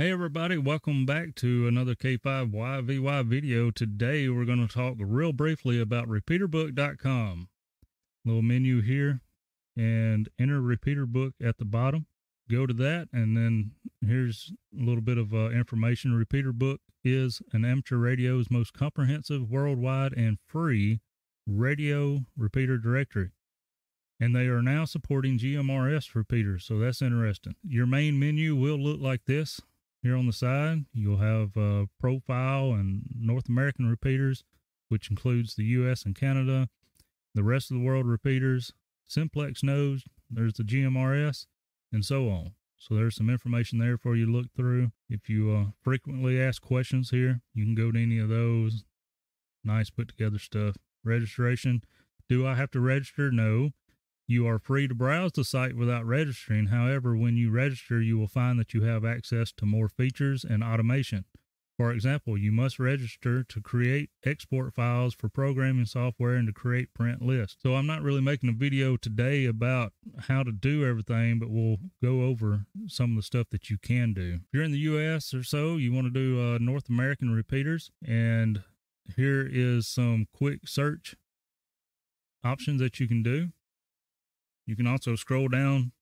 Hey everybody, welcome back to another K5YVY video. Today we're going to talk real briefly about repeaterbook.com. Little menu here and enter repeater book at the bottom. Go to that and then here's a little bit of uh, information. Repeater book is an amateur radio's most comprehensive worldwide and free radio repeater directory. And they are now supporting GMRS repeaters, so that's interesting. Your main menu will look like this here on the side, you'll have uh, profile and North American repeaters, which includes the US and Canada, the rest of the world repeaters, simplex nodes, there's the GMRS, and so on. So there's some information there for you to look through. If you uh, frequently ask questions here, you can go to any of those. Nice put together stuff. Registration. Do I have to register? No. You are free to browse the site without registering. However, when you register, you will find that you have access to more features and automation. For example, you must register to create export files for programming software and to create print lists. So I'm not really making a video today about how to do everything, but we'll go over some of the stuff that you can do. If you're in the US or so, you want to do uh, North American repeaters, and here is some quick search options that you can do. You can also scroll down.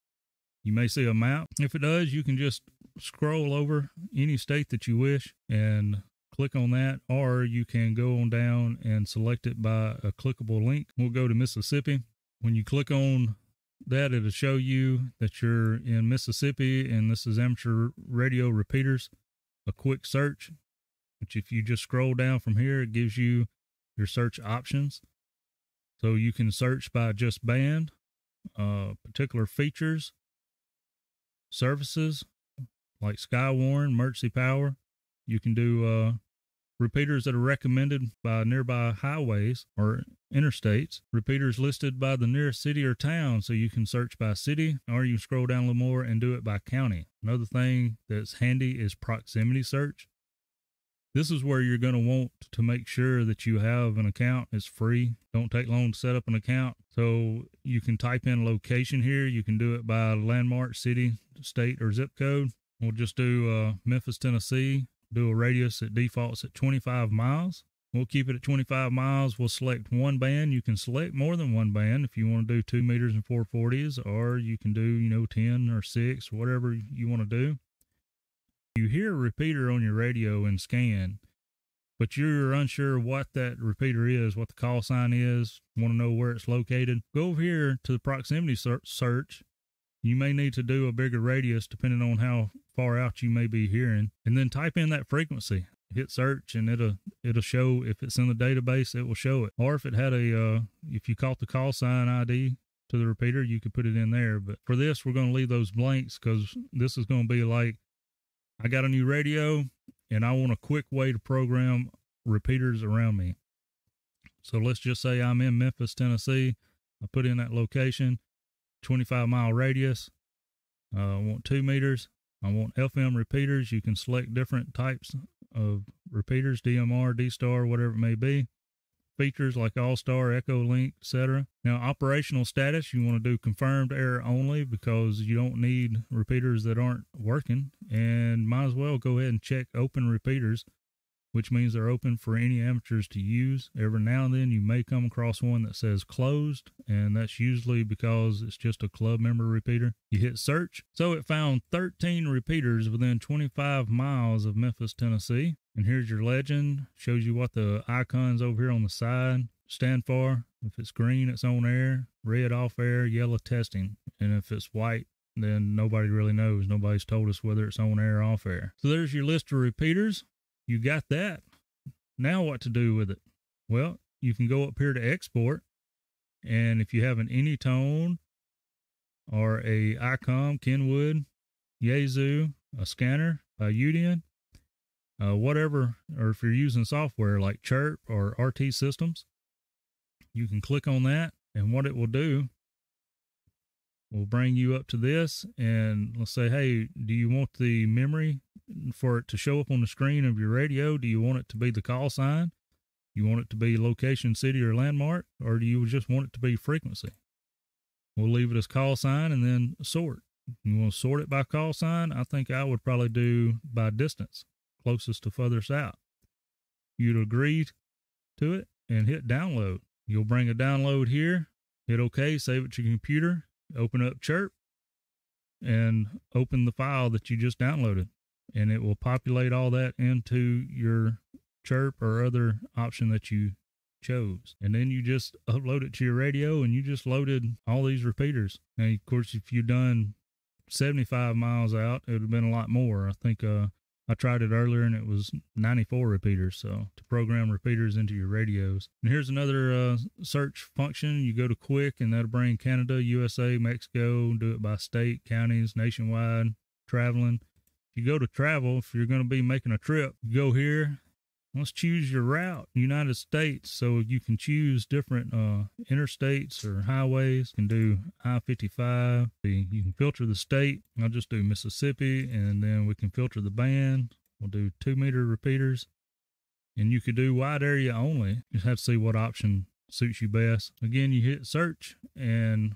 You may see a map. If it does, you can just scroll over any state that you wish and click on that, or you can go on down and select it by a clickable link. We'll go to Mississippi. When you click on that, it'll show you that you're in Mississippi and this is amateur radio repeaters. A quick search, which if you just scroll down from here, it gives you your search options. So you can search by just band, uh, particular features, services like Skywarn, Emergency Power. You can do uh, repeaters that are recommended by nearby highways or interstates, repeaters listed by the nearest city or town. So you can search by city or you can scroll down a little more and do it by county. Another thing that's handy is proximity search. This is where you're going to want to make sure that you have an account. It's free. Don't take long to set up an account. So you can type in location here. You can do it by landmark, city, state, or zip code. We'll just do uh, Memphis, Tennessee. Do a radius that defaults at 25 miles. We'll keep it at 25 miles. We'll select one band. You can select more than one band if you want to do two meters and 440s, or you can do, you know, 10 or six, whatever you want to do you hear a repeater on your radio and scan, but you're unsure what that repeater is, what the call sign is, want to know where it's located, go over here to the proximity search. You may need to do a bigger radius depending on how far out you may be hearing, and then type in that frequency. Hit search and it'll it'll show if it's in the database, it will show it. Or if it had a uh, if you caught the call sign ID to the repeater, you could put it in there. But for this, we're going to leave those blanks because this is going to be like I got a new radio and I want a quick way to program repeaters around me. So let's just say I'm in Memphis, Tennessee. I put in that location, 25 mile radius. Uh, I want two meters. I want FM repeaters. You can select different types of repeaters, DMR, D star, whatever it may be features like All Star, Echo Link, etc. Now, operational status, you want to do confirmed error only because you don't need repeaters that aren't working, and might as well go ahead and check open repeaters, which means they're open for any amateurs to use. Every now and then you may come across one that says closed, and that's usually because it's just a club member repeater. You hit search. So it found 13 repeaters within 25 miles of Memphis, Tennessee. And here's your legend. Shows you what the icons over here on the side stand for. If it's green, it's on air, red off air, yellow testing. And if it's white, then nobody really knows. Nobody's told us whether it's on air or off air. So there's your list of repeaters. You got that. Now what to do with it? Well, you can go up here to export. And if you have an Anytone or a ICOM, Kenwood, Yaesu, a scanner, a Uniden, uh, whatever, or if you're using software like Chirp or RT Systems, you can click on that, and what it will do will bring you up to this. And let's say, hey, do you want the memory for it to show up on the screen of your radio? Do you want it to be the call sign? You want it to be location, city, or landmark, or do you just want it to be frequency? We'll leave it as call sign and then sort. You want to sort it by call sign? I think I would probably do by distance, closest to furthest out. You'd agree to it and hit download. You'll bring a download here, hit OK, save it to your computer, open up Chirp, and open the file that you just downloaded. And it will populate all that into your Chirp or other option that you chose. And then you just upload it to your radio and you just loaded all these repeaters. And of course, if you've done 75 miles out, it would have been a lot more. I think uh, I tried it earlier and it was 94 repeaters. So to program repeaters into your radios. And here's another uh, search function. You go to quick and that'll bring Canada, USA, Mexico, do it by state, counties, nationwide, traveling. You go to travel, if you're going to be making a trip, go here. Let's choose your route united states. So you can choose different uh, interstates or highways. You can do i-55 you can filter the state. I'll just do mississippi and then we can filter the band. We'll do two meter repeaters. And you could do wide area only. You have to see what option suits you best. Again you hit search and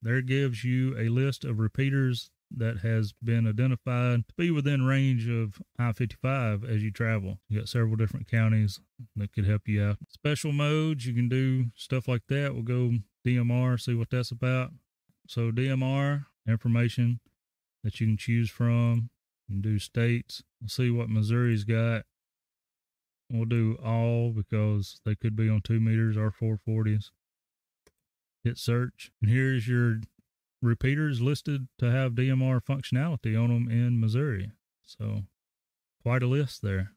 there gives you a list of repeaters that has been identified to be within range of I 55 as you travel. You got several different counties that could help you out. Special modes, you can do stuff like that. We'll go DMR, see what that's about. So, DMR information that you can choose from. You can do states. We'll see what Missouri's got. We'll do all because they could be on two meters or 440s. Hit search. And here's your repeaters listed to have DMR functionality on them in Missouri. So, quite a list there.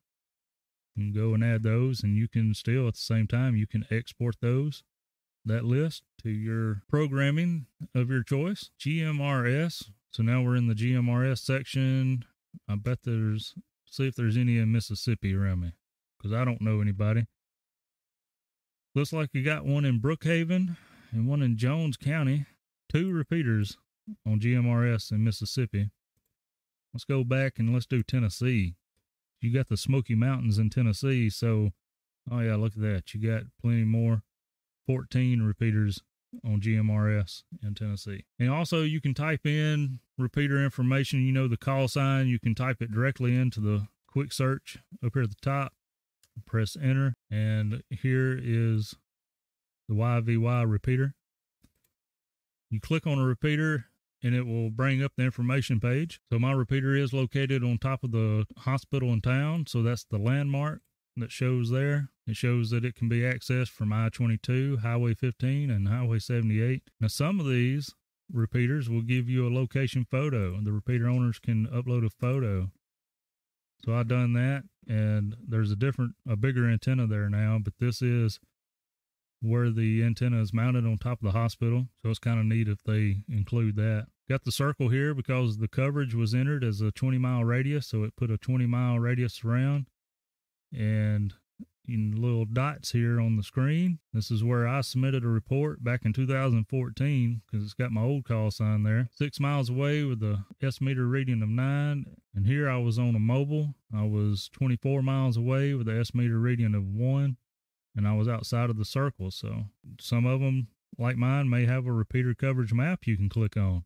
You can go and add those, and you can still, at the same time, you can export those, that list, to your programming of your choice. GMRS. So now we're in the GMRS section. I bet there's, see if there's any in Mississippi around me, because I don't know anybody. Looks like you got one in Brookhaven and one in Jones County two repeaters on GMRS in Mississippi. Let's go back and let's do Tennessee. You got the Smoky Mountains in Tennessee, so oh yeah, look at that. You got plenty more. 14 repeaters on GMRS in Tennessee. And also you can type in repeater information, you know the call sign, you can type it directly into the quick search up here at the top. Press enter and here is the YVY repeater. You click on a repeater and it will bring up the information page. So my repeater is located on top of the hospital in town. So that's the landmark that shows there. It shows that it can be accessed from I 22, Highway 15, and Highway 78. Now, some of these repeaters will give you a location photo, and the repeater owners can upload a photo. So I've done that, and there's a different, a bigger antenna there now, but this is where the antenna is mounted on top of the hospital. So it's kind of neat if they include that. Got the circle here because the coverage was entered as a 20 mile radius. So it put a 20 mile radius around and in little dots here on the screen. This is where I submitted a report back in 2014 because it's got my old call sign there. Six miles away with a S meter reading of nine. And here I was on a mobile. I was 24 miles away with a S meter reading of one and I was outside of the circle. So some of them, like mine, may have a repeater coverage map you can click on.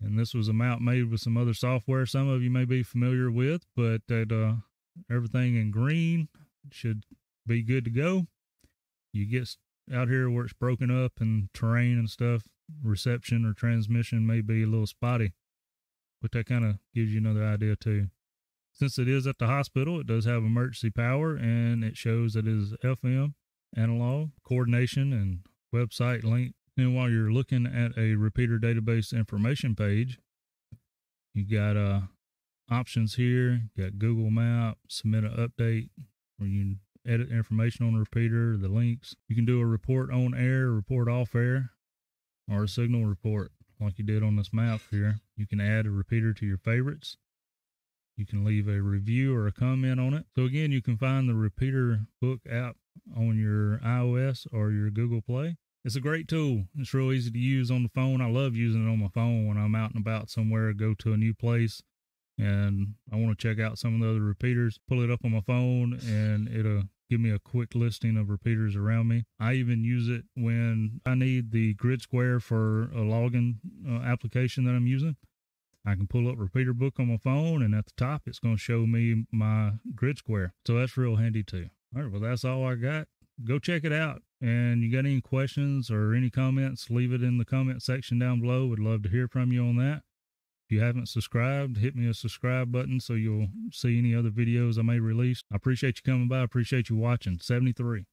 And this was a map made with some other software some of you may be familiar with, but that uh, everything in green should be good to go. You get out here where it's broken up and terrain and stuff, reception or transmission may be a little spotty, but that kind of gives you another idea too. Since it is at the hospital, it does have emergency power and it shows that it is FM, analog, coordination, and website link. And while you're looking at a repeater database information page, you got uh, options here. You got Google Map, submit an update, where you edit information on the repeater, the links. You can do a report on air, report off air, or a signal report like you did on this map here. You can add a repeater to your favorites. You can leave a review or a comment on it. So, again, you can find the Repeater Book app on your iOS or your Google Play. It's a great tool. It's real easy to use on the phone. I love using it on my phone when I'm out and about somewhere, go to a new place, and I want to check out some of the other repeaters. Pull it up on my phone, and it'll give me a quick listing of repeaters around me. I even use it when I need the grid square for a login uh, application that I'm using. I can pull up repeater book on my phone, and at the top, it's going to show me my grid square. So that's real handy too. All right, well, that's all I got. Go check it out. And you got any questions or any comments, leave it in the comment section down below. Would love to hear from you on that. If you haven't subscribed, hit me a subscribe button so you'll see any other videos I may release. I appreciate you coming by. I appreciate you watching. 73.